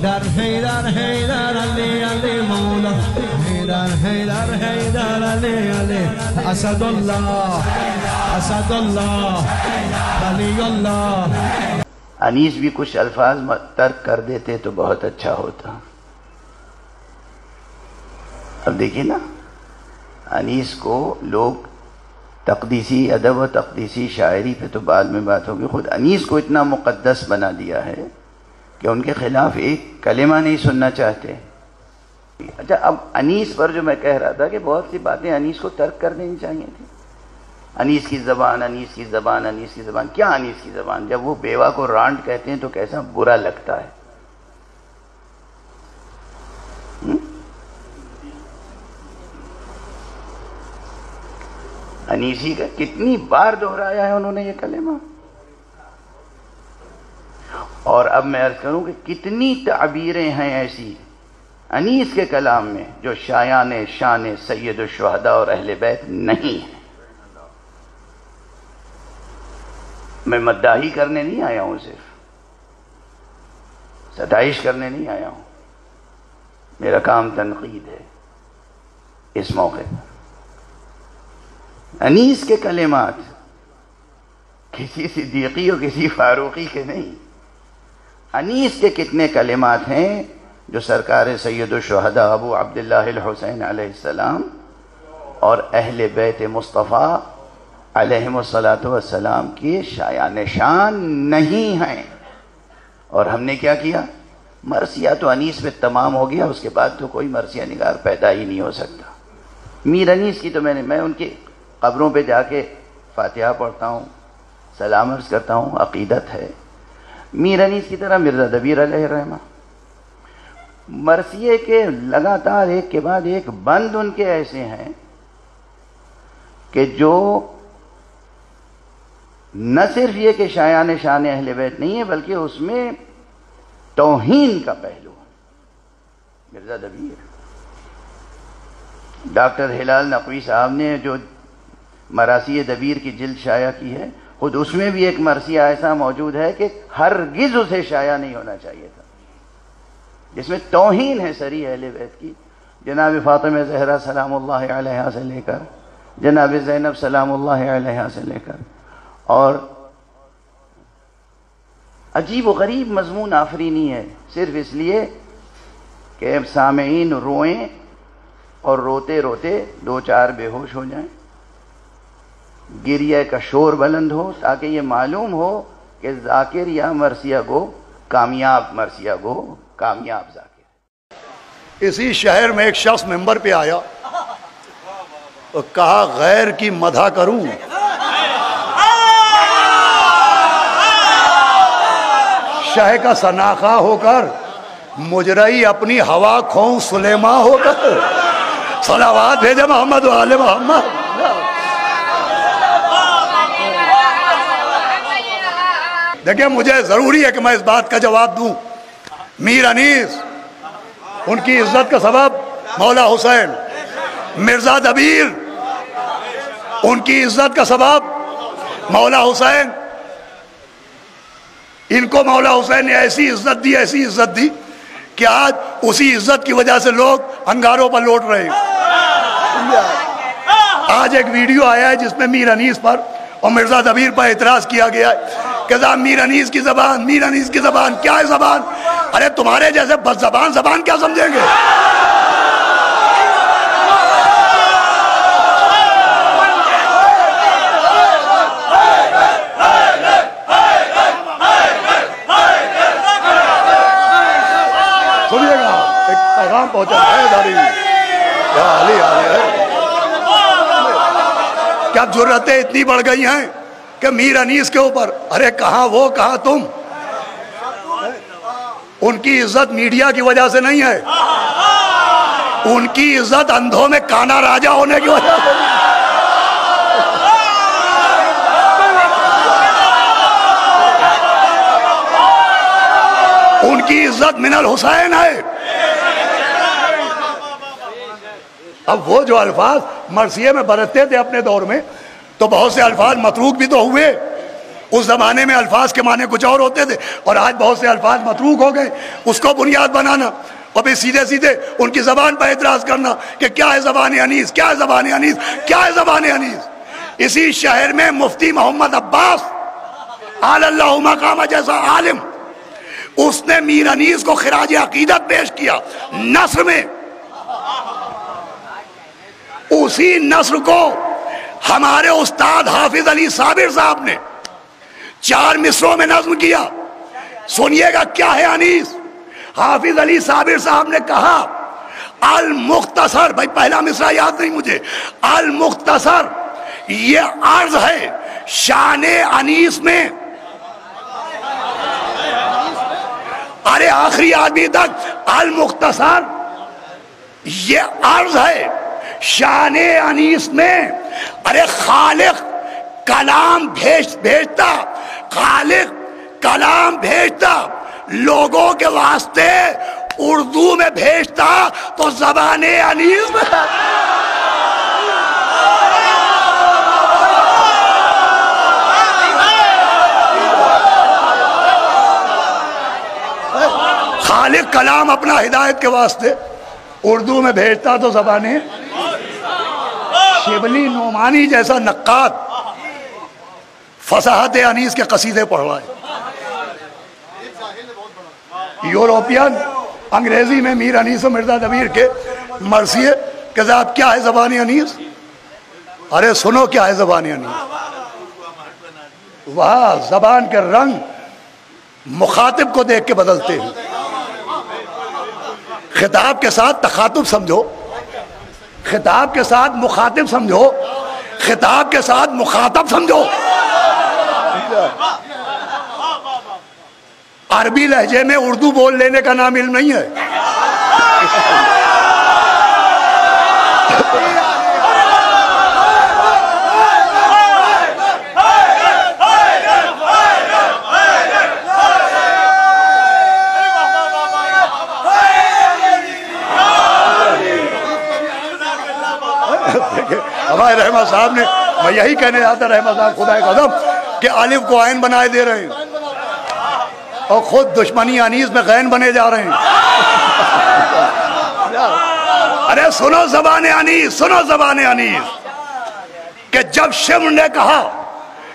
हैदर हैदर हैदर अली अली मौला हैदर हैदर हैदर अली अली असदुल्लाह असदुल्लाह वलीउल्लाह अनीस भी कुछ अल्फाज तर्क कर देते तो बहुत अच्छा होता। अब देखिए ना, अनीस को लोग तकदीसी अदब व तकदीसी शायरी पे तो बाद में बात होगी। खुद अनीस को इतना मुकद्दस बना दिया है। कि उनके खिलाफ एक कलेमा नहीं सुनना चाहते। अच्छा अब अनीस पर जो मैं कह रहा था कि बहुत सी बातें अनीस को तर्क कर देनी चाहिए थी। अनीस की जबान, अनीस की जबान, अनीस की जबान। क्या अनीस की जबान? जब वो बेवा को रांड कहते हैं तो कैसा बुरा लगता है? हम्म? अनीसी का कितनी बार दोहराया है उन्होंने ये कलेमा? और अब मैं अर्ज़ करूँ कि कितनी तबीरें हैं ऐसी अनीस के कलाम में, जो शायान शान सैयद शहदा और अहले बैत नहीं है। मैं मद्दाही करने नहीं आया हूँ सिर्फ़। सदाइश करने नहीं आया हूँ। मेरा काम तनकीद है इस मौके पर। अनीस के कलेमात किसी सिद्दीकी और किसी फारूकी के नहीं। अनीस के कितने कलिमात हैं जो सरकार सैद शहदा अबू अब्दुल्लाह हुसैन अलैहिस्सलाम और अहल बैत मुस्तफ़ा अलैहिस्सलाम के शायान शान नहीं हैं। और हमने क्या किया? मरसिया तो अनीस में तमाम हो गया, उसके बाद तो कोई मरसिया निगार पैदा ही नहीं हो सकता। मीर अनीस की तो मैंने, मैं उनकी कब्रों पे जाके फातिहा पढ़ता हूँ, सलाम अर्ज़ करता हूँ, अकीदत है। मीर अनीस तरह मिर्ज़ा दबीर रहमा मरसिए के लगातार एक के बाद एक बंद उनके ऐसे हैं कि जो न सिर्फ़ ये कि शायान शान अहल बैत नहीं है, बल्कि उसमें तोहीन का पहलू है। मिर्ज़ा दबीर डॉक्टर हिलाल नकवी साहब ने जो मरासी दबीर की जिल्द शाया की है खुद उसमें भी एक मरसिया ऐसा मौजूद है कि हरगिज उसे शाया नहीं होना चाहिए था। जिसमें तोहीन है सरी अहल बैत की। जनाब फ़ातिमा जहरा सलाम से लेकर, जनाब ज़ैनब सलाम से लेकर। और अजीब व गरीब मजमून आफरीनी है, सिर्फ़ इसलिए कि सामीन रोएँ और रोते रोते दो चार बेहोश हो जाएँ। गिरिया का शोर बुलंद हो ताकि ये मालूम हो कि जाकिर या मरसिया गो कामयाब, मरसिया गो कामयाब जाकिर इसी शहर में एक शख्स मेंबर पे आया तो कहा, गैर की मधा करूँ? शह का सनाखा होकर मुजरई अपनी हवा खो सुलेमा होकर। सलावाद भेजे मोहम्मद वाले मोहम्मद। देखिए, मुझे ज़रूरी है कि मैं इस बात का जवाब दूँ। मीर अनीस, उनकी इज़्ज़त का सबब मौला हुसैन मिर्ज़ा दबीर उनकी इज़्ज़त का सबब मौला हुसैन। इनको मौला हुसैन ने ऐसी इज़्ज़त दी, ऐसी इज़्ज़त दी कि आज उसी इज़्ज़त की वजह से लोग अंगारों पर लौट रहे हैं। आज एक वीडियो आया है जिसमें मीर अनीस पर और मिर्ज़ा दबीर पर एतराज़ किया गया है। कि साहब मीर अनीस की जबान, मीर अनीस की जबान, क्या है जबान? अरे तुम्हारे जैसे बस जबान जबान क्या समझेंगे? सुनिएगा, एक पैगाम पहुँचा है दारी या अली अली है। क्या जरूरतें इतनी बढ़ गई हैं? कि मीर अनीस के ऊपर, अरे कहा वो, कहा तुम? उनकी इज़्ज़त मीडिया की वजह से नहीं है। उनकी इज़्ज़त अंधों में काना राजा होने की वजह से उनकी इज़्ज़त मिनल हुसैन है। अब वो जो अल्फाज मरसिए में बरतते थे अपने दौर में तो बहुत से अल्फाज मतरूक भी तो हुए। उस जमाने में अल्फाज के माने कुछ और होते थे, और आज बहुत से अल्फाज मतरूक हो गए। उसको बुनियाद बनाना, और फिर सीधे सीधे उनकी जबान पर एतराज़ करना कि क्या है जबान अनीस, क्या है जबान अनीस, क्या है जबान अनीस। इसी शहर में मुफ्ती मोहम्मद अब्बास आल्लाह मकामा जैसा आलिम, उसने मीर अनीस को खराज अकीदत पेश किया नस्र में। उसी नस्र को हमारे उस्ताद हाफिज अली साबिर साहब ने चार मिसरों में नज्म किया। सुनिएगा क्या है अनीस? हाफिज अली साबिर साहब ने कहा अल मुख्तसर भाई पहला मिसरा याद नहीं मुझे। अल मुख्तसर ये अर्ज़ है शान अनीस में। अरे आखिरी आदमी तक अल मुख्तसर ये अर्ज़ है शान अनीस में। अरे खालिक कलाम भेज, भेजता। खालिक कलाम भेजता। लोगों के वास्ते उर्दू में भेजता तो जबान अनीस खालिक कलाम अपना हिदायत के वास्ते उर्दू में भेजता तो जबाने शिबली नोमानी जैसा नक्कात फसाहत अनीस के कसीदे पढ़ रहा है यूरोपियन, अंग्रेज़ी में मीर अनीस और मिर्ज़ा दबीर के मरसिए के साथ क्या है जबानी अनीस? अरे सुनो, क्या है जबानी अनीस? वह जबान के रंग मुखातिब को देख के बदलते हैं। खिताब के साथ तखातुब समझो। खिताब के साथ मुखातिब समझो। खिताब के साथ मुखातब समझो। अरबी लहजे में उर्दू बोल लेने का नाम इल्म नहीं है। हमारे रहमा साहब ने, मैं यही कहने जाता रहमा साहब, खुदा कदम कि आलिफ को आयन बनाए दे रहे हैं। और खुद दुश्मनी अनीस में गैन बने जा रहे हैं। अरे सुनो जबान अनीस, सुनो जबान अनीस, कि जब शिव ने कहा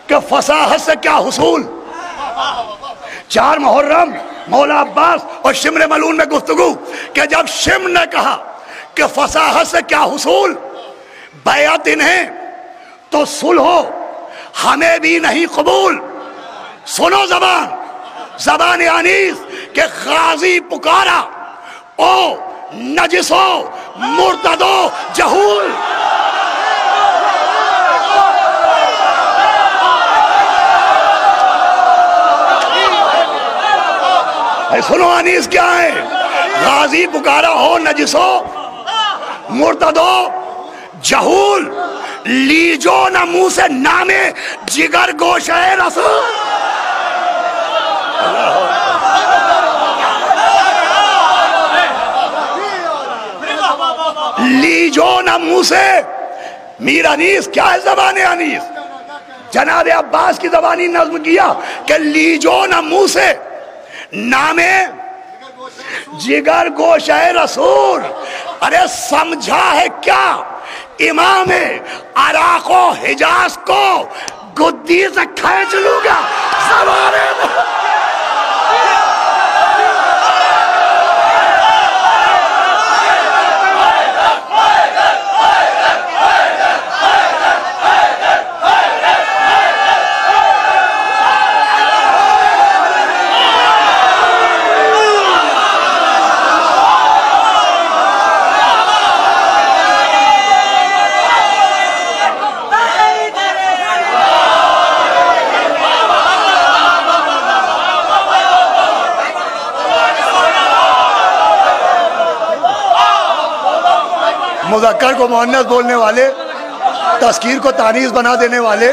कि फसाहत से क्या हुसूल? चार मुहर्रम, मौला अब्बास और शिमर मलून में गुफ्तगु, कि जब शिम ने कहा कि फसाहत से क्या हुसूल? बैत इन्हें तो सुलहो, हमें भी नहीं कबूल। सुनो जबान जबान अनीस के गाजी पुकारा, ओ नजिसो मुर्तदो जहूल। सुनो अनीस क्या है, गाजी पुकारा हो नजिसो, मुर्तदो जहूल, लीजो न मुँह से नामे, जिगर गोश है रसूल। लीजो न मुँह से, मीर अनीस, क्या है जबान अनीस? जनाब अब्बास की जबानी नज्म किया कि लीजो न मुँह से नामे, जिगर गोश है रसूल। अरे समझा है क्या? इमाम अराको हिजाज को गुद्दी से खेच लूँगा। सवारे मुजक्कर को मोहनस बोलने वाले, तस्कीर को तानीस बना देने वाले।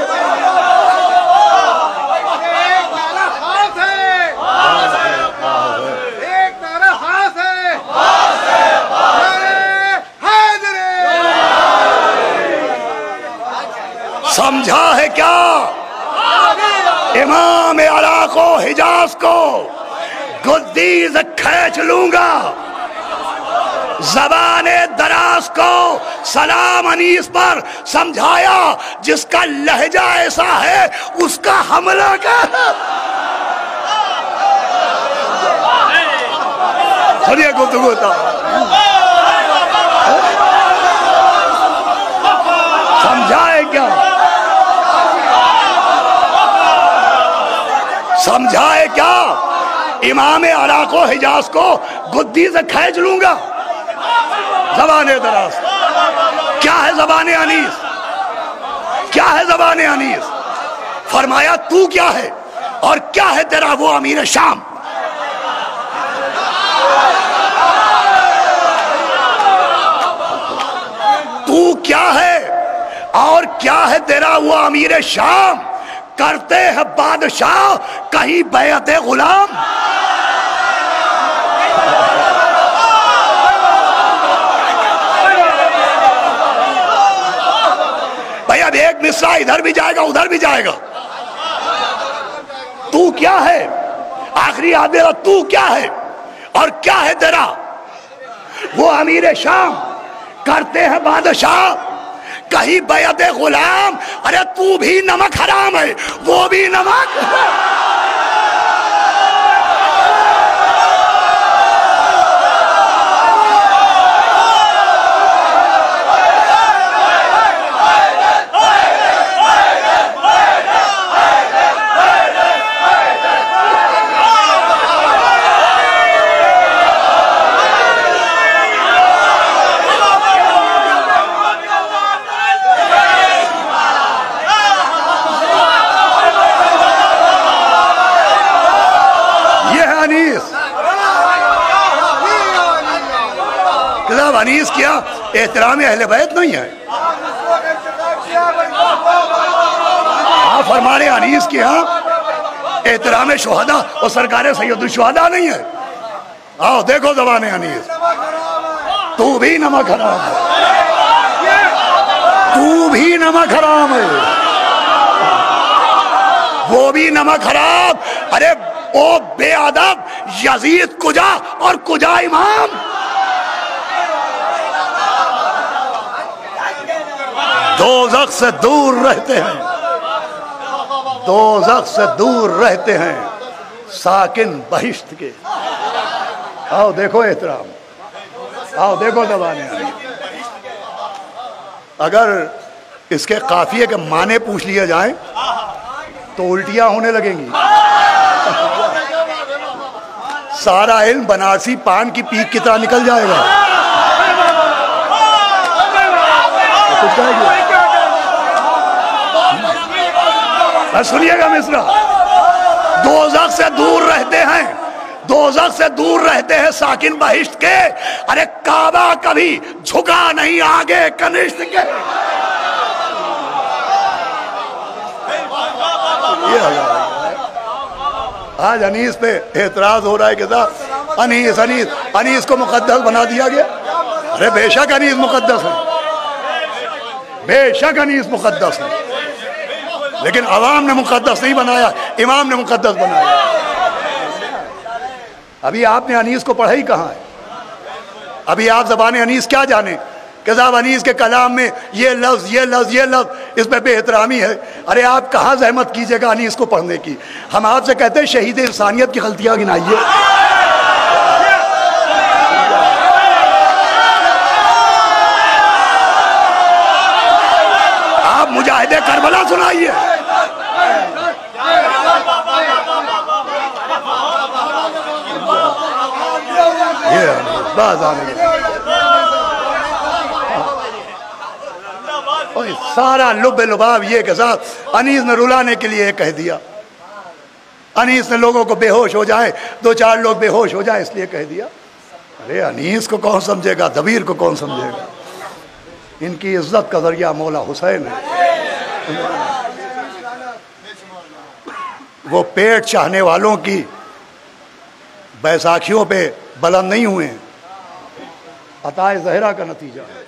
समझा है क्या? इमाम अला को, हिजाज को, गुद्दीज खींच लूँगा। जबान दराज को सलाम अनीस पर समझाया, जिसका लहजा ऐसा है, उसका हमला का सुनिए गुफ्तगु तो। समझाए क्या? समझाए क्या? इमाम अला को हिजाज को गुद्दी से खींच लूँगा। जबान दराज। क्या है जबान अनीस? क्या है जबान अनीस? फरमाया, तू क्या है? और क्या है तेरा वो अमीर शाम? तू क्या है? और क्या है तेरा वो अमीर शाम? करते हैं बादशाह, कहीं बेयत गुलाम भाई मिसरा इधर भी जाएगा, उधर भी जाएगा। तू क्या है? आखिरी आदमी तू क्या है? और क्या है तेरा? वो अमीर शाम करते हैं बादशाह। कहीं बेयत गुलाम, अरे तू भी नमक हराम है, वो भी नमक ये है अनीस किताब अनीस क्या एहतराम अहले बैत नहीं है। आप फरमा अनीस के यहाँ एहतराम शहदा और सरकार सैदुलशहदा नहीं है। आओ, देखो जबान अनीस तू भी नमक हराम है। तू भी नमक हराम है। वो भी नमक खराब अरे, ओ बेअदब, यजीद कुजा और कुजा इमाम। दो से दूर रहते हैं। दो से दूर रहते हैं साकिन बहिश्त के। आओ देखो एहतराम। आओ देखो दबाने अगर इसके काफिए के माने पूछ लिए जाएँ तो उल्टियाँ होने लगेंगी। सारा इल्म बनारसी पान की पीक की तरह निकल जाएगा। तो कुछ सुनिएगा मिश्रा दोजख से दूर रहते हैं दोजख से दूर रहते हैं साकिन बहिश्त के। अरे काबा कभी झुका नहीं आगे, कनिष्ठ के। आज अनीस पे एतराज़ हो रहा है कि साहब अनीस अनीस अनीस को मुकद्दस बना दिया गया। अरे बेशक अनीस मुकद्दस है। बेशक अनीस मुकद्दस है। लेकिन अवाम ने मुकदस नहीं बनाया, इमाम ने मुकदस बनाया। अभी आपने अनीस को पढ़ा ही कहाँ है? अभी आप जबान अनीस क्या जाने? कि साहब अनीस के कलाम में ये लफ्ज़ ये लफ्ज़ ये लफ्ज़, इसमें बेहतरामी है। अरे आप कहाँ जहमत कीजिएगा अनीस को पढ़ने की? हम आपसे कहते हैं शहीद इंसानियत की गलतियाँ गिनाइए। मुजाहिदे करबला सुनाइए। सारा लुब लुबाब ये के साथ अनीस ने रुलाने के लिए कह दिया। अनीस ने लोगों को बेहोश हो जाए, दो चार लोग बेहोश हो जाए इसलिए कह दिया। अरे, अनीस को कौन समझेगा? दबीर को कौन समझेगा? इनकी इज़्ज़त का ज़रिया मौला हुसैन है। वो पेट चाहने वालों की बैसाखियों पे बुलंद नहीं हुए अताए जहरा का नतीजा। है